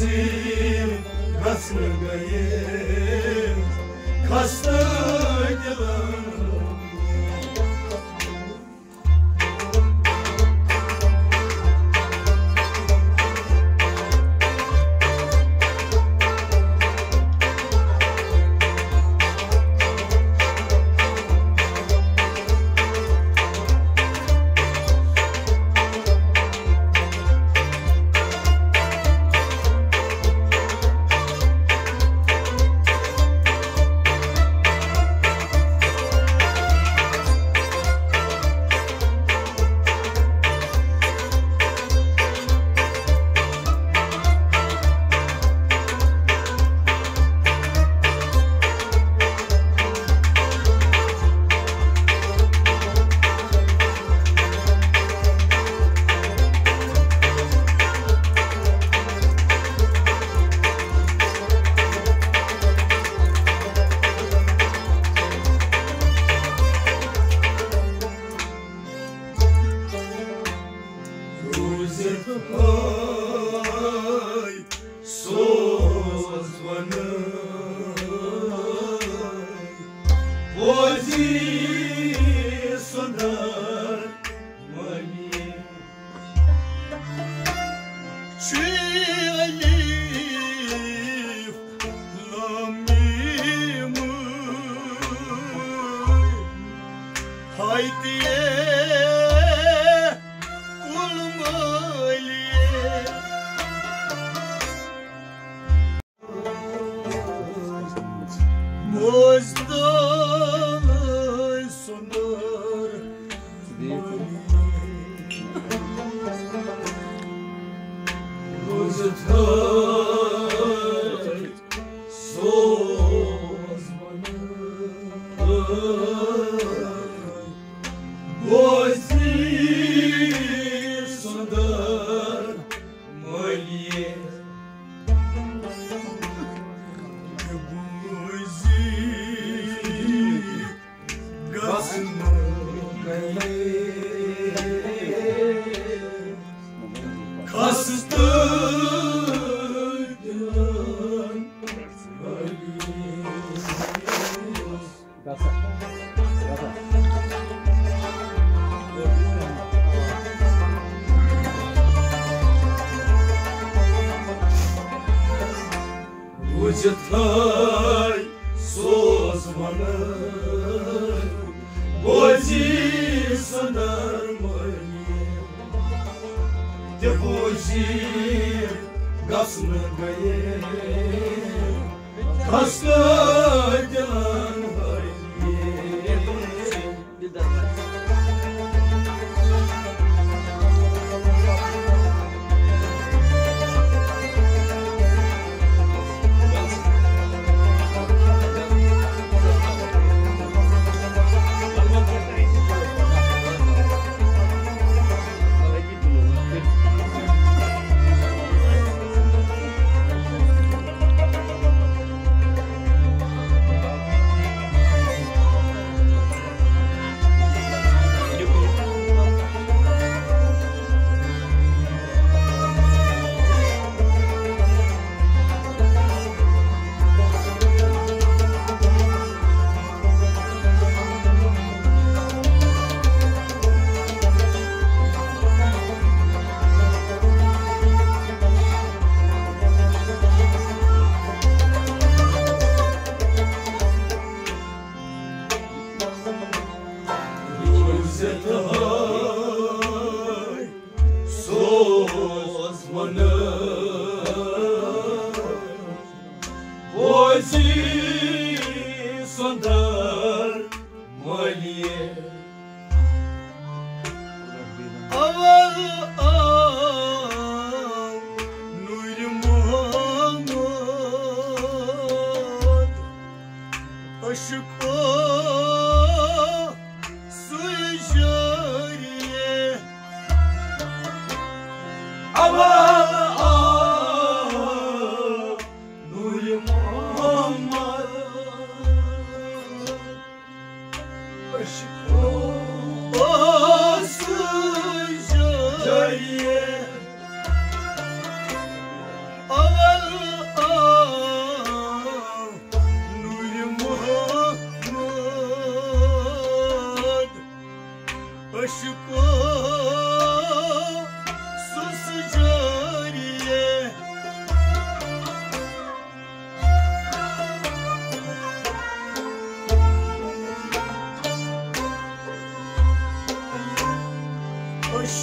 bizim kasmagayım Kastaydılar Ой,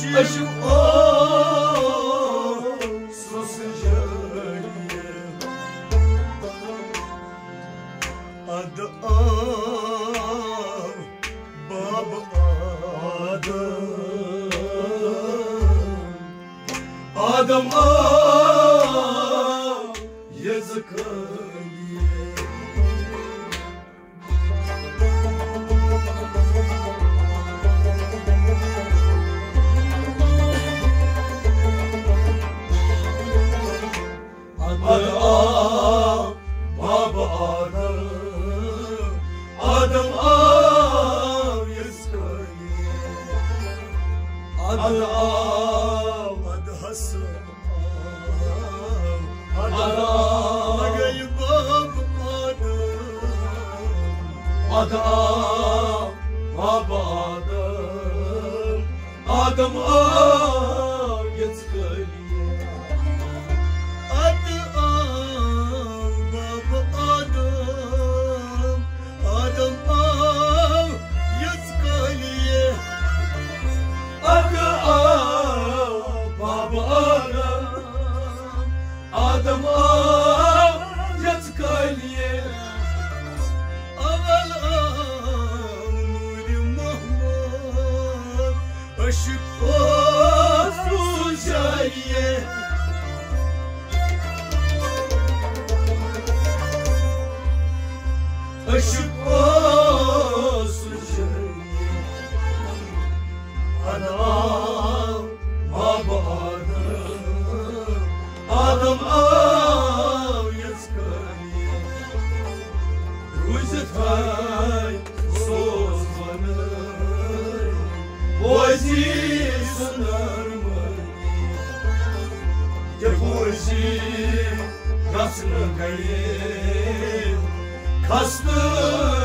是我。Kaslı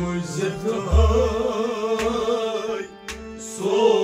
Ruzetay sozmanı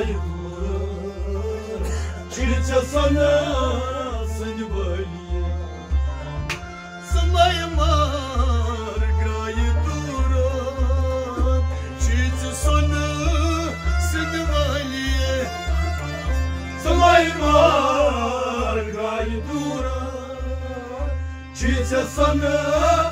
Duran Çirçe sana seni böyle. Zamayma Gray duran. Çirçe sana seni böyle. Zamayma Gray duran. Çiçe sana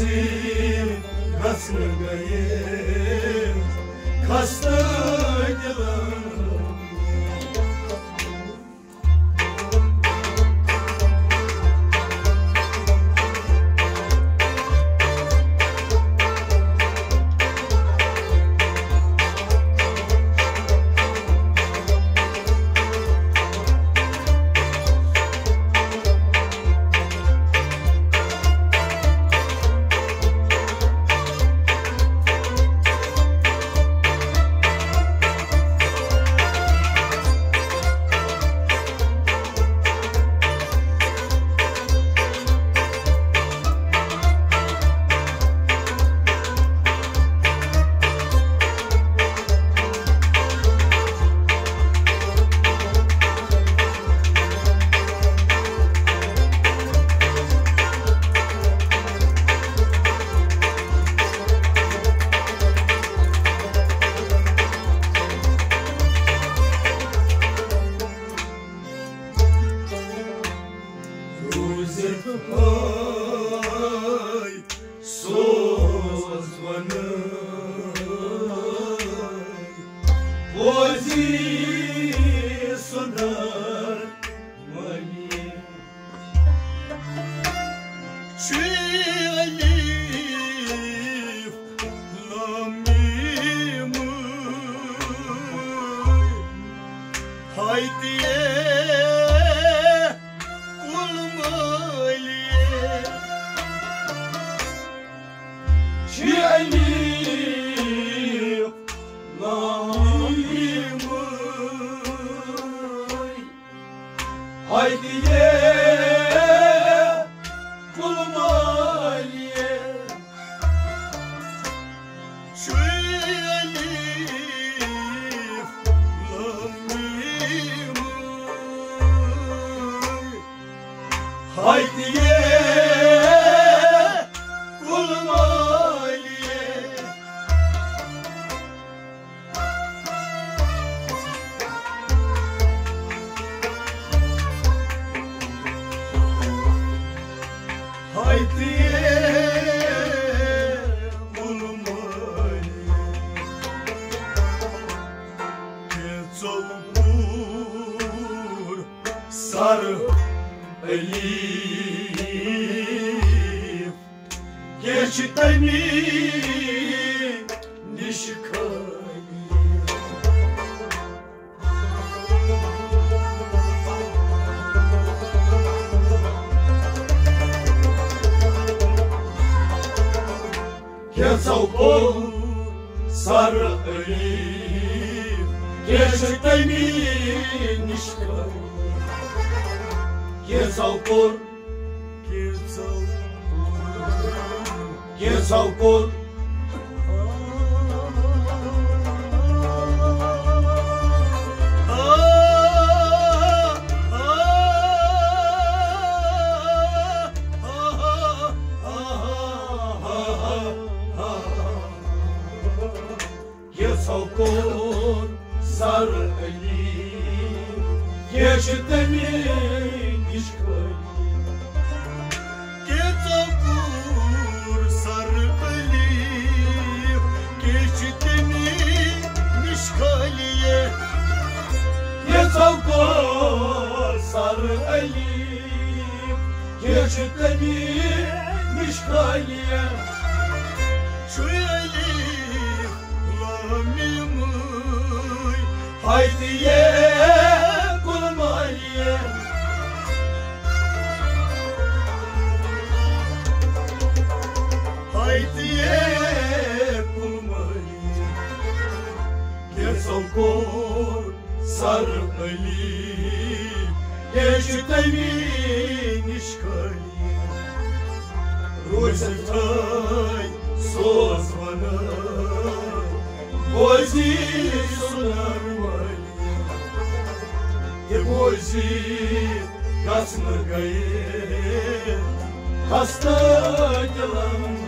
Nesim nasıl beyim Kastı yılan Oh. Розетай созвана Вози сонарвали Те вози касмыргае Хаста деланга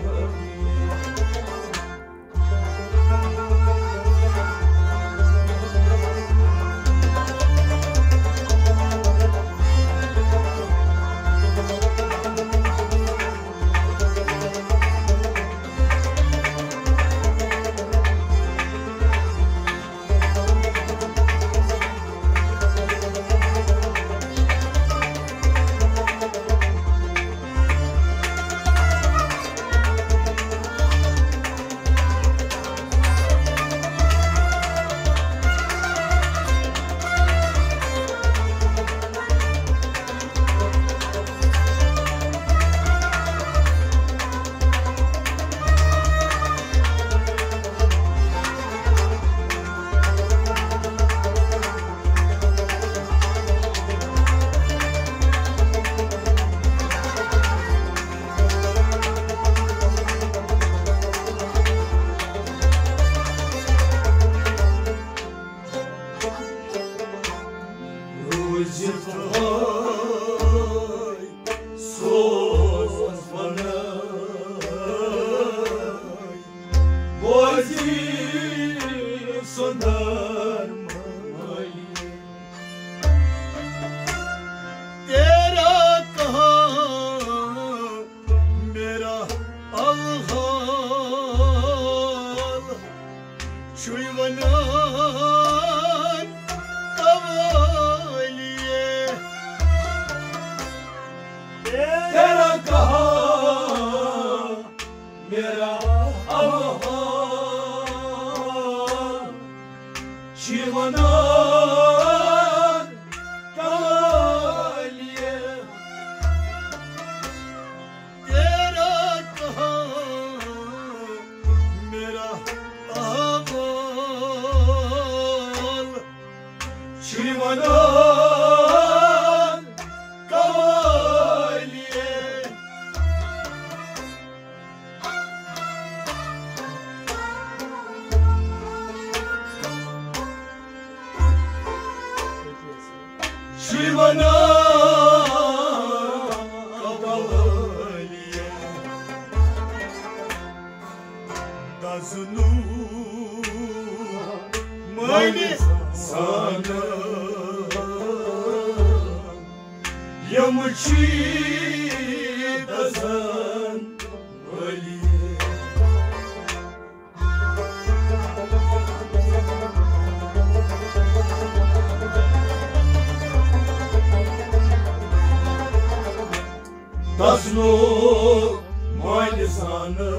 Mayne sana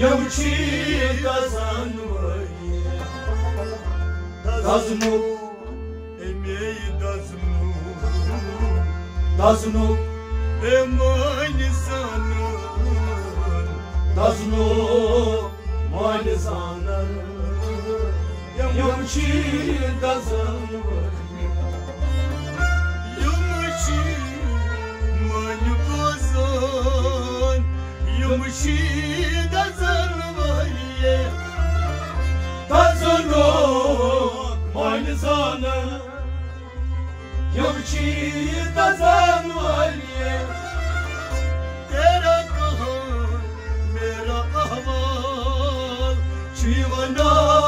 Yamıçı da sen Valiye Tasno emeği dazunu Tasno emani sana Tasno Mayne sana Yamıçı da sen Valiye Yumushi mani bozan Kırmışı da zırvayı Tazırok Aynı sana. Yavçı da zırvayı Terakah Mera ahval Çivana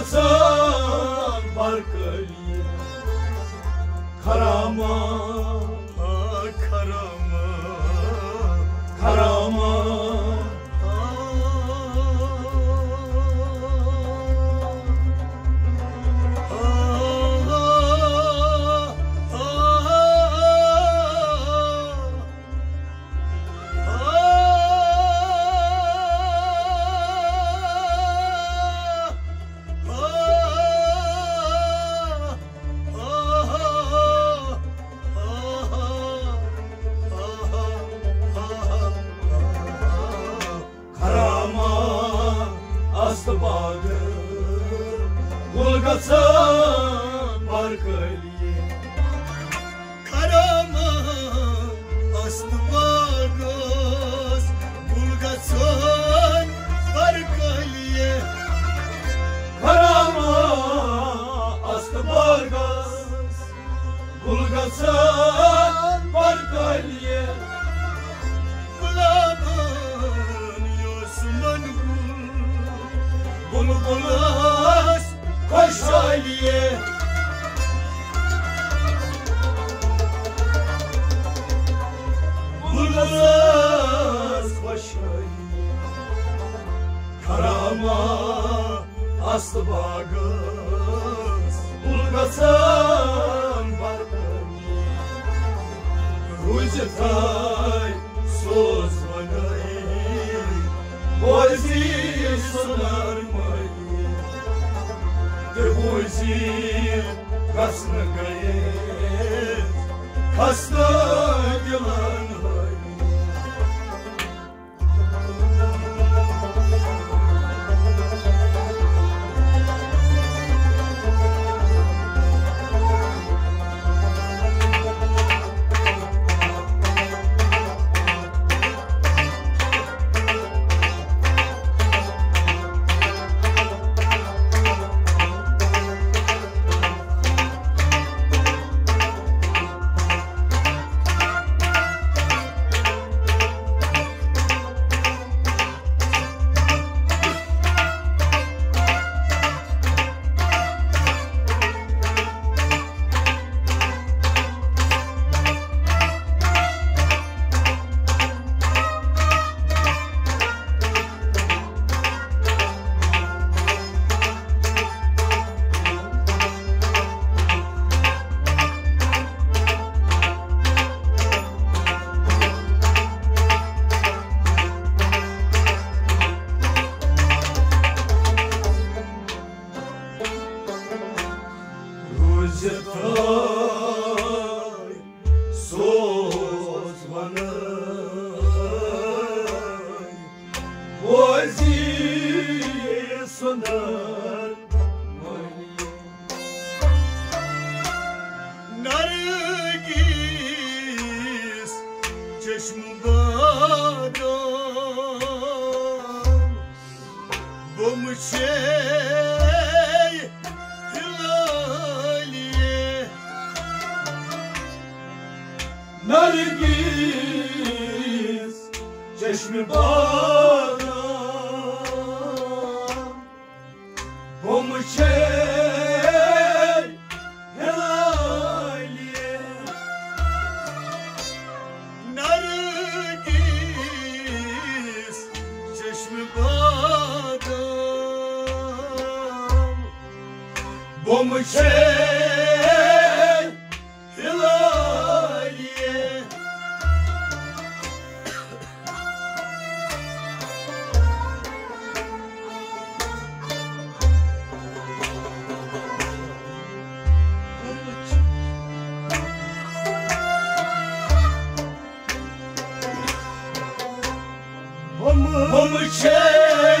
Bulgaça Barkaliye. Karama Bulbulas Koş Aliye Bulbulas Koş Aliye Karama Astı bağız. Bulgasan Ucukay söz manayı Bozi sunarmayı De bozi kasnı gayet Kasnı dilan Hom hom çey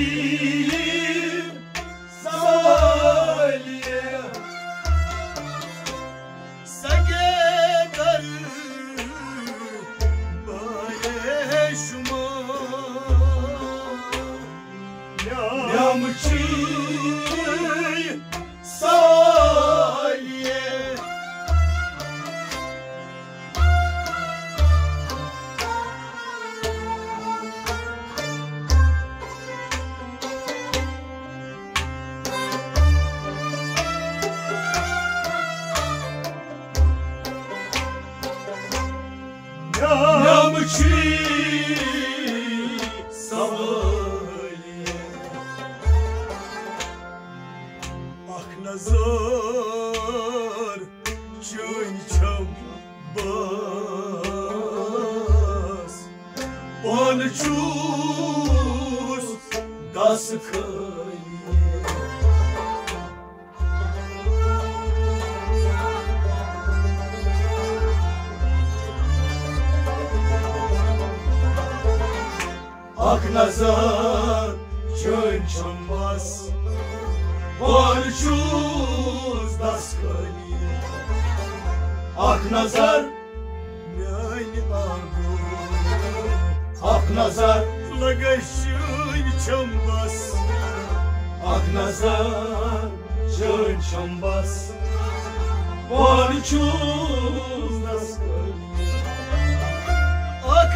You.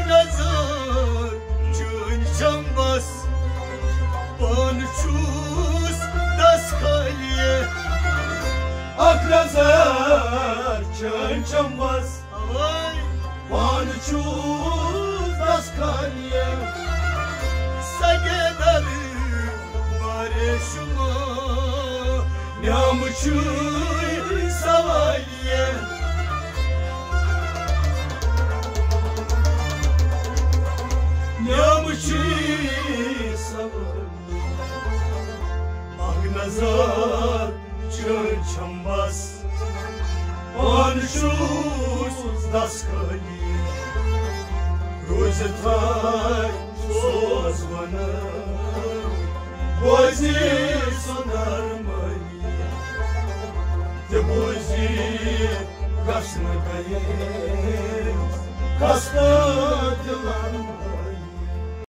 Aknazar Çön çambas Bonçuz Das Kaliye Aknazar Çön çambas Ay Borçuz daskali Sagedar Bareshma Nyamuçuy Savaliye Nyamuçuy Savaliye Agnazar Çön çambas Onşuz daskali Rozetaj sozvana Bozi sonar mali Te bozi kasna gaye Kasna dilan